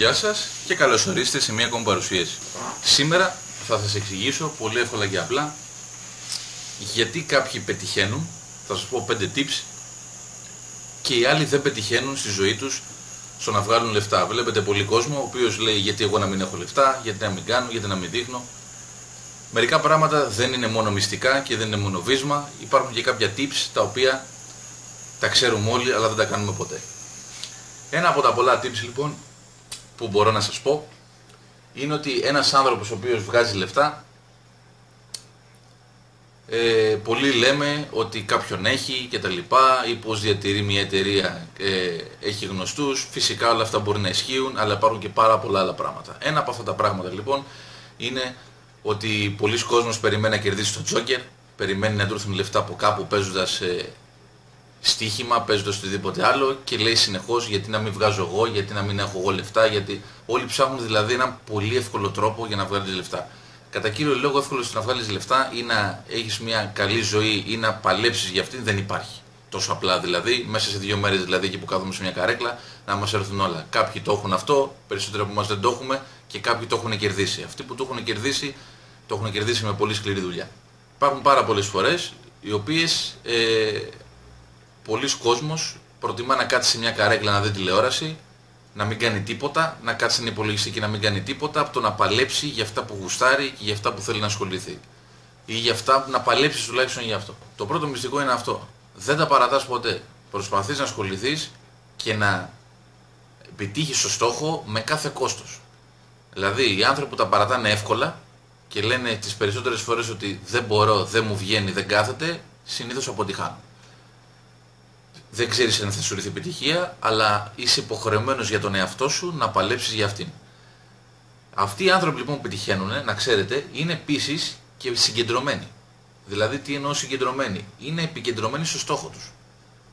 Γεια σας και καλώς ορίστε σε μια ακόμη παρουσίαση. Σήμερα θα σας εξηγήσω πολύ εύκολα και απλά γιατί κάποιοι πετυχαίνουν, θα σας πω 5 tips και οι άλλοι δεν πετυχαίνουν στη ζωή τους στο να βγάλουν λεφτά. Βλέπετε πολύ κόσμο ο οποίος λέει γιατί εγώ να μην έχω λεφτά, γιατί να μην κάνω, γιατί να μην δείχνω. Μερικά πράγματα δεν είναι μόνο μυστικά και δεν είναι μόνο βίσμα. Υπάρχουν και κάποια tips τα οποία τα ξέρουμε όλοι αλλά δεν τα κάνουμε ποτέ. Ένα από τα πολλά tips λοιπόν που μπορώ να σας πω είναι ότι ένας άνθρωπος ο οποίος βγάζει λεφτά ε, πολλοί λέμε ότι κάποιον έχει και τα λοιπά ή πως διατηρεί μια εταιρεία ε, έχει γνωστούς φυσικά όλα αυτά μπορεί να ισχύουν αλλά υπάρχουν και πάρα πολλά άλλα πράγματα. Ένα από αυτά τα πράγματα λοιπόν είναι ότι πολλοί κόσμος περιμένει να κερδίσει το τζόκερ περιμένει να του έρθουν λεφτά από κάπου παίζοντας ε, στοίχημα, παίζοντας οτιδήποτε άλλο και λέει συνεχώς γιατί να μην βγάζω εγώ, γιατί να μην έχω εγώ λεφτά, γιατί όλοι ψάχνουν δηλαδή έναν πολύ εύκολο τρόπο για να βγάλεις λεφτά. Κατά κύριο λόγο εύκολο να βγάλεις λεφτά ή να έχεις μια καλή ζωή ή να παλέψεις για αυτήν δεν υπάρχει. Τόσο απλά δηλαδή, μέσα σε δύο μέρες δηλαδή εκεί που κάθομαι σε μια καρέκλα να μας έρθουν όλα. Κάποιοι το έχουν αυτό, περισσότερο από εμάς δεν το έχουμε και κάποιοι το έχουν κερδίσει. Αυτοί που το έχουν κερδίσει, το έχουν κερδίσει με πολύ σκληρή δουλειά. Υπάρχουν πάρα πολλές φορές οι οποίες ε, πολλοί κόσμος προτιμά να κάτσει σε μια καρέκλα να δει τηλεόραση, να μην κάνει τίποτα, να κάτσει στην υπολογιστή και να μην κάνει τίποτα, από το να παλέψει για αυτά που γουστάρει και για αυτά που θέλει να ασχοληθεί. Ή για αυτά που να παλέψεις τουλάχιστον για αυτό. Το πρώτο μυστικό είναι αυτό. Δεν τα παρατάς ποτέ. Προσπαθείς να ασχοληθείς και να επιτύχεις το στόχο με κάθε κόστος. Δηλαδή οι άνθρωποι που τα παρατάνε εύκολα και λένε τις περισσότερες φορές ότι δεν μπορώ, δεν μου βγαίνει, δεν κάθεται, συνήθως αποτυχάνουν δεν ξέρεις αν θα σου έρθει επιτυχία, αλλά είσαι υποχρεωμένος για τον εαυτό σου να παλέψεις για αυτήν. Αυτοί οι άνθρωποι λοιπόν που πετυχαίνουν, να ξέρετε, είναι επίσης και συγκεντρωμένοι. Δηλαδή τι εννοώ συγκεντρωμένοι; Είναι επικεντρωμένοι στο στόχο τους.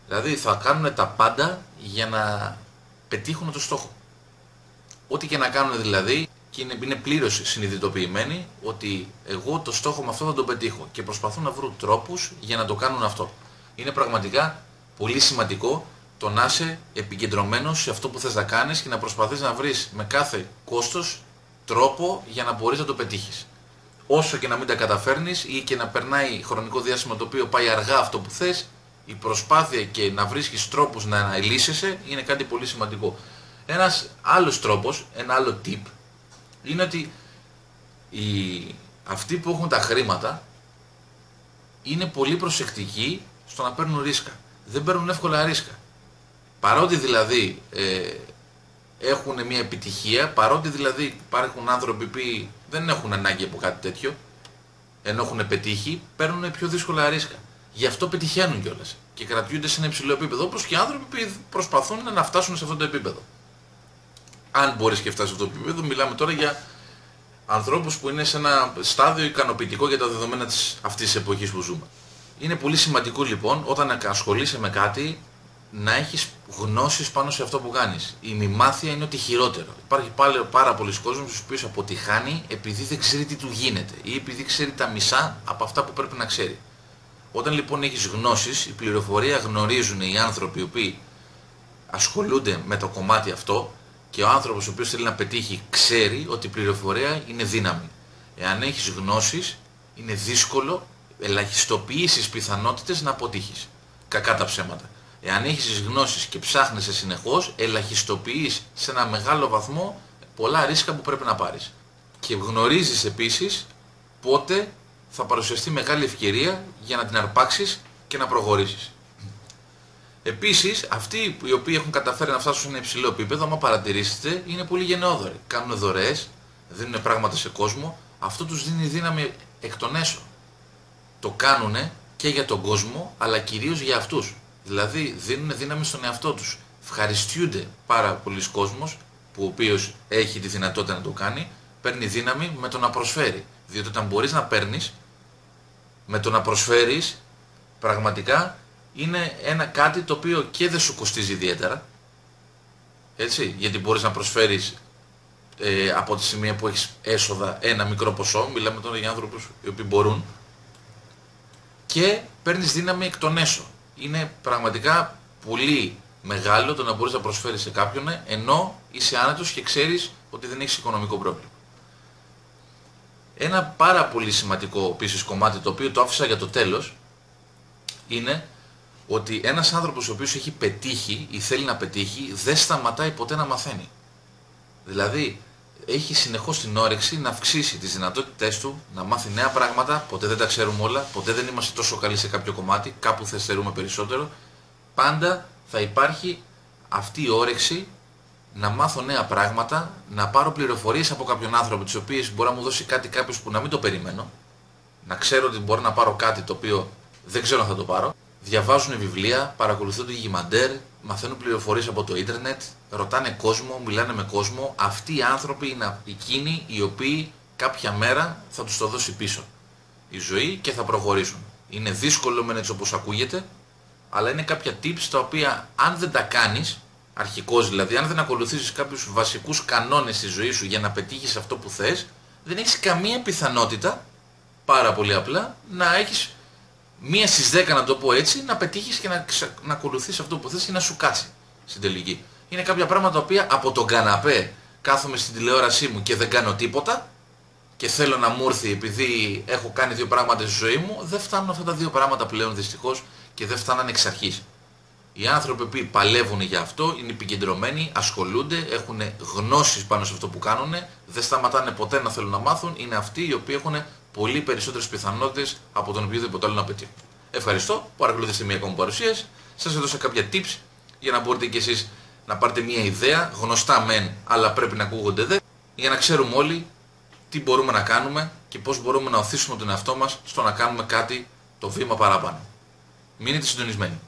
Δηλαδή θα κάνουν τα πάντα για να πετύχουν το στόχο. Ό,τι και να κάνουν δηλαδή, και είναι, είναι πλήρως συνειδητοποιημένοι ότι εγώ το στόχο με αυτό θα τον πετύχω και προσπαθούν να βρουν τρόπους για να το κάνουν αυτό. Είναι πραγματικά πολύ σημαντικό το να είσαι επικεντρωμένος σε αυτό που θες να κάνεις και να προσπαθείς να βρεις με κάθε κόστος τρόπο για να μπορείς να το πετύχεις. Όσο και να μην τα καταφέρνεις ή και να περνάει χρονικό διάστημα το οποίο πάει αργά αυτό που θες, η προσπάθεια και να βρίσκεις τρόπους να αναλύσεσαι είναι κάτι πολύ σημαντικό. Ένας άλλος τρόπος, ένα άλλο tip, είναι ότι οι, αυτοί που έχουν τα χρήματα είναι πολύ προσεκτικοί στο να παίρνουν ρίσκα δεν παίρνουν εύκολα ρίσκα. Παρότι δηλαδή ε, έχουν μια επιτυχία, παρότι δηλαδή υπάρχουν άνθρωποι που δεν έχουν ανάγκη από κάτι τέτοιο, ενώ έχουν πετύχει, παίρνουν πιο δύσκολα ρίσκα. Γι' αυτό πετυχαίνουν κιόλας και κρατιούνται σε ένα υψηλό επίπεδο, όπως και άνθρωποι που προσπαθούν να φτάσουν σε αυτό το επίπεδο. Αν μπορείς και φτάσεις σε αυτό το επίπεδο, μιλάμε τώρα για ανθρώπους που είναι σε ένα στάδιο ικανοποιητικό για τα δεδομένα της, αυτής της εποχής που ζούμε. Είναι πολύ σημαντικό λοιπόν όταν ασχολείσαι με κάτι να έχεις γνώσεις πάνω σε αυτό που κάνεις. Η μημάθεια είναι ότι χειρότερο. Υπάρχει πάλι πάρα πολλοί κόσμος ο οποίος αποτυχάνει επειδή δεν ξέρει τι του γίνεται ή επειδή ξέρει τα μισά από αυτά που πρέπει να ξέρει. Όταν λοιπόν έχεις γνώσεις, η πληροφορία γνωρίζουν οι άνθρωποι οι οποίοι ασχολούνται με το κομμάτι αυτό και ο άνθρωπος ο οποίος θέλει να πετύχει ξέρει ότι η πληροφορία είναι δύναμη. Εάν έχεις γνώσεις είναι δύσκολο ελαχιστοποιείς τις πιθανότητες να αποτύχεις. Κακά τα ψέματα. Εάν έχεις τις γνώσεις και ψάχνεσαι συνεχώς, ελαχιστοποιείς σε ένα μεγάλο βαθμό πολλά ρίσκα που πρέπει να πάρεις. Και γνωρίζεις επίσης πότε θα παρουσιαστεί μεγάλη ευκαιρία για να την αρπάξεις και να προχωρήσεις. Επίσης, αυτοί οι οποίοι έχουν καταφέρει να φτάσουν σε ένα υψηλό επίπεδο, άμα παρατηρήσετε, είναι πολύ γενναιόδοροι. Κάνουν δωρεές, δίνουν πράγματα σε κόσμο, αυτό τους δίνει δύναμη εκ των έσω το κάνουν και για τον κόσμο, αλλά κυρίως για αυτούς. Δηλαδή δίνουν δύναμη στον εαυτό τους. Ευχαριστούνται πάρα πολλοί κόσμος, που ο οποίος έχει τη δυνατότητα να το κάνει, παίρνει δύναμη με το να προσφέρει. Διότι όταν μπορείς να παίρνεις, με το να προσφέρεις, πραγματικά είναι ένα κάτι το οποίο και δεν σου κοστίζει ιδιαίτερα, έτσι, γιατί μπορείς να προσφέρεις ε, από τη σημεία που έχεις έσοδα ένα μικρό ποσό, μιλάμε τώρα για άνθρωπους οι οποίοι μπορούν, και παίρνεις δύναμη εκ των έσω. Είναι πραγματικά πολύ μεγάλο το να μπορείς να προσφέρεις σε κάποιον ενώ είσαι άνετος και ξέρεις ότι δεν έχεις οικονομικό πρόβλημα. Ένα πάρα πολύ σημαντικό επίσης κομμάτι το οποίο το άφησα για το τέλος είναι ότι ένας άνθρωπος ο οποίος έχει πετύχει ή θέλει να πετύχει δεν σταματάει ποτέ να μαθαίνει. Δηλαδή έχει συνεχώς την όρεξη να αυξήσει τις δυνατότητές του, να μάθει νέα πράγματα, ποτέ δεν τα ξέρουμε όλα, ποτέ δεν είμαστε τόσο καλοί σε κάποιο κομμάτι, κάπου θα στερούμε περισσότερο. Πάντα θα υπάρχει αυτή η όρεξη να μάθω νέα πράγματα, να πάρω πληροφορίες από κάποιον άνθρωπο τις οποίες μπορεί να μου δώσει κάτι κάποιος που να μην το περιμένω, να ξέρω ότι μπορώ να πάρω κάτι το οποίο δεν ξέρω αν θα το πάρω, διαβάζουν βιβλία, παρακολουθούν το γιγιμαντέρ, μαθαίνουν πληροφορίες από το ίντερνετ, ρωτάνε κόσμο, μιλάνε με κόσμο. Αυτοί οι άνθρωποι είναι εκείνοι οι οποίοι κάποια μέρα θα τους το δώσει πίσω η ζωή και θα προχωρήσουν. Είναι δύσκολο μεν έτσι όπως ακούγεται, αλλά είναι κάποια tips τα οποία αν δεν τα κάνεις, αρχικός δηλαδή, αν δεν ακολουθήσεις κάποιους βασικούς κανόνες στη ζωή σου για να πετύχεις αυτό που θες, δεν έχεις καμία πιθανότητα, πάρα πολύ απλά, να έχεις μία στις δέκα να το πω έτσι, να πετύχεις και να, να ακολουθείς αυτό που θες και να σου κάτσει στην τελική. Είναι κάποια πράγματα τα οποία από τον καναπέ κάθομαι στην τηλεόρασή μου και δεν κάνω τίποτα και θέλω να μου έρθει επειδή έχω κάνει δύο πράγματα στη ζωή μου, δεν φτάνουν αυτά τα δύο πράγματα πλέον δυστυχώς και δεν φτάνανε εξ αρχής. Οι άνθρωποι που παλεύουν για αυτό είναι επικεντρωμένοι, ασχολούνται, έχουν γνώσεις πάνω σε αυτό που κάνουν, δεν σταματάνε ποτέ να θέλουν να μάθουν, είναι αυτοί οι οποίοι έχουν πολύ περισσότερες πιθανότητες από τον οποιοδήποτε άλλο να πετύχουν. Ευχαριστώ που παρακολουθήσατε μια ακόμη παρουσίαση. Σας έδωσα κάποια tips για να μπορείτε κι εσείς να πάρετε μια ιδέα, γνωστά μεν, αλλά πρέπει να ακούγονται δε, για να ξέρουμε όλοι τι μπορούμε να κάνουμε και πώς μπορούμε να οθήσουμε τον εαυτό μας στο να κάνουμε κάτι το βήμα παραπάνω. Μείνετε συντονισμένοι.